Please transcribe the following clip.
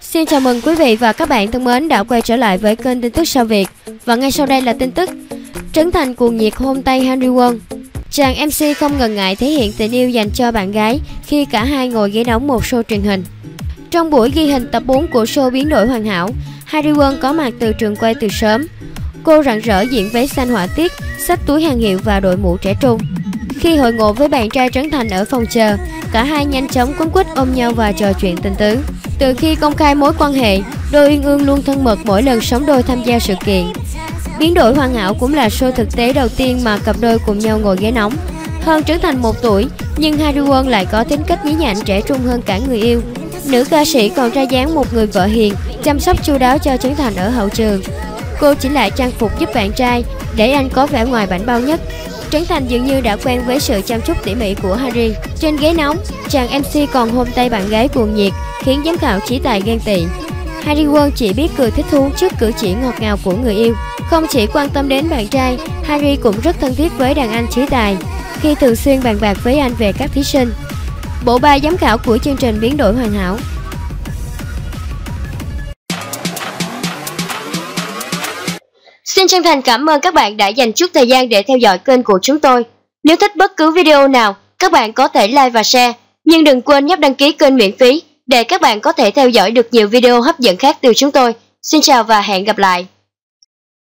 Xin chào mừng quý vị và các bạn thân mến đã quay trở lại với kênh tin tức sao Việt. Và ngay sau đây là tin tức. Trấn Thành cuồng nhiệt hôn tay Henry Won Chàng MC không ngần ngại thể hiện tình yêu dành cho bạn gái khi cả hai ngồi ghế đóng một show truyền hình. Trong buổi ghi hình tập 4 của show Biến đổi hoàn hảo Harry Won có mặt từ trường quay từ sớm. Cô rạng rỡ diện váy xanh họa tiết, xách túi hàng hiệu và đội mũ trẻ trung khi hội ngộ với bạn trai Trấn Thành ở phòng chờ, cả hai nhanh chóng quấn quýt ôm nhau và trò chuyện tình tứ. Từ khi công khai mối quan hệ, đôi uyên ương luôn thân mật mỗi lần sống đôi tham gia sự kiện. Biến đổi hoàn hảo cũng là show thực tế đầu tiên mà cặp đôi cùng nhau ngồi ghế nóng. Hơn Trấn Thành một tuổi, nhưng Harry Won lại có tính cách nhí nhảnh trẻ trung hơn cả người yêu. Nữ ca sĩ còn ra dáng một người vợ hiền, chăm sóc chu đáo cho Trấn Thành ở hậu trường. Cô chỉ lại trang phục giúp bạn trai để anh có vẻ ngoài bảnh bao nhất. Trấn Thành dường như đã quen với sự chăm chút tỉ mỉ của Harry. Trên ghế nóng, chàng MC còn hôn tay bạn gái cuồng nhiệt, khiến giám khảo chỉ tài ghen tị. Harry Won chỉ biết cười thích thú trước cử chỉ ngọt ngào của người yêu. Không chỉ quan tâm đến bạn trai, Harry cũng rất thân thiết với đàn anh trí tài, khi thường xuyên bàn bạc với anh về các thí sinh. Bộ ba giám khảo của chương trình biến đổi hoàn hảo Xin chân thành cảm ơn các bạn đã dành chút thời gian để theo dõi kênh của chúng tôi. Nếu thích bất cứ video nào, các bạn có thể like và share, nhưng đừng quên nhấp đăng ký kênh miễn phí để các bạn có thể theo dõi được nhiều video hấp dẫn khác từ chúng tôi. Xin chào và hẹn gặp lại.